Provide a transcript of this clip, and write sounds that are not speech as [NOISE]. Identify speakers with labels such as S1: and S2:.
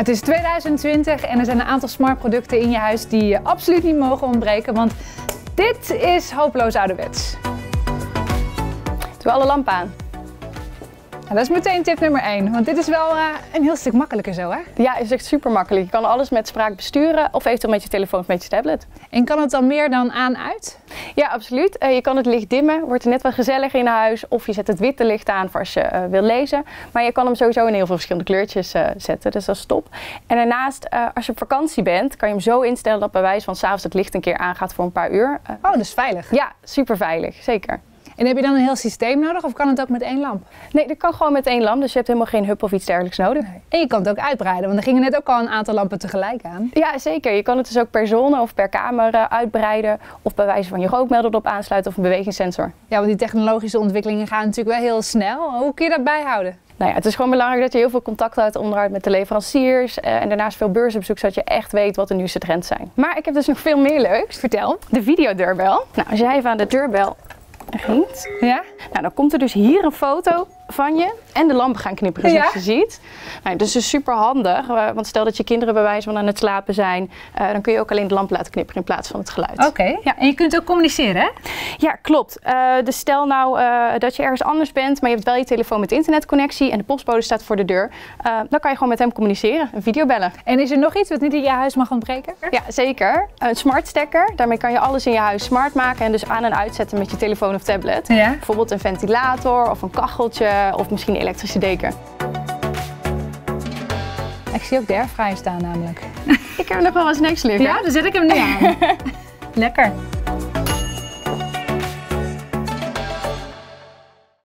S1: Het is 2020 en er zijn een aantal smart producten in je huis die je absoluut niet mogen ontbreken, want dit is hopeloos ouderwets.
S2: Doe alle lampen aan.
S1: Dat is meteen tip nummer 1, want dit is wel uh, een heel stuk makkelijker zo, hè?
S2: Ja, is echt super makkelijk. Je kan alles met spraak besturen of eventueel met je telefoon of met je tablet.
S1: En kan het dan meer dan aan-uit?
S2: Ja, absoluut. Uh, je kan het licht dimmen, wordt er net wat gezelliger in huis. Of je zet het witte licht aan voor als je uh, wil lezen. Maar je kan hem sowieso in heel veel verschillende kleurtjes zetten, dus dat is top. En daarnaast, als je op vakantie bent, kan je hem zo instellen dat bij wijze van s'avonds het licht een keer aangaat voor een paar uur.
S1: oh, dat is veilig?
S2: Ja, super veilig, zeker.
S1: En heb je dan een heel systeem nodig of kan het ook met één lamp?
S2: Nee, dat kan gewoon met één lamp, dus je hebt helemaal geen hub of iets dergelijks nodig.
S1: En je kan het ook uitbreiden, want er gingen net ook al een aantal lampen tegelijk aan.
S2: Ja, zeker. Je kan het dus ook per zone of per kamer uh, uitbreiden of bij wijze van je rookmelder erop aansluiten of een bewegingssensor.
S1: Ja, want die technologische ontwikkelingen gaan natuurlijk wel heel snel. Hoe kun je dat bijhouden?
S2: Nou ja, het is gewoon belangrijk dat je heel veel contact houdt onderhoud met de leveranciers uh, en daarnaast veel beurzenbezoek, zodat je echt weet wat de nieuwste trends zijn. Maar ik heb dus nog veel meer leuks.
S1: Vertel.
S2: De videodeurbel. Nou, als jij even aan de deurbel ringt,
S1: ja?
S2: nou, dan komt er dus hier een foto van je en de lampen gaan knipperen zoals je ziet. Nou, dus is super handig, eh, want stel dat je kinderen bij wijze van aan het slapen zijn, uh, dan kun je ook alleen de lamp laten knipperen in plaats van het geluid.
S1: Oké, ja. en je kunt ook communiceren hè?
S2: Ja, klopt. Uh, dus stel nou dat je ergens anders bent, maar je hebt wel je telefoon met internetconnectie en de postbode staat voor de deur, dan kan je gewoon met hem communiceren, een video bellen.
S1: En is er nog iets wat niet in je huis mag ontbreken?
S2: Ja, zeker. Een smart stekker, daarmee kan je alles in je huis smart maken en dus aan en uitzetten met je telefoon of tablet.
S1: Ja.
S2: Bijvoorbeeld een ventilator of een kacheltje of misschien een elektrische deken.
S1: Ik zie ook de airfryer staan namelijk.
S2: Ik heb nog wel wat snacks liggen.
S1: Ja, dan zet ik hem nu aan. [LAUGHS] Lekker.